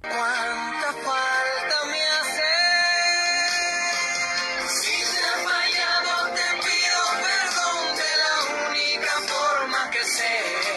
Cuánta falta me hace, si te has fallado te pido perdón de la única forma que sé.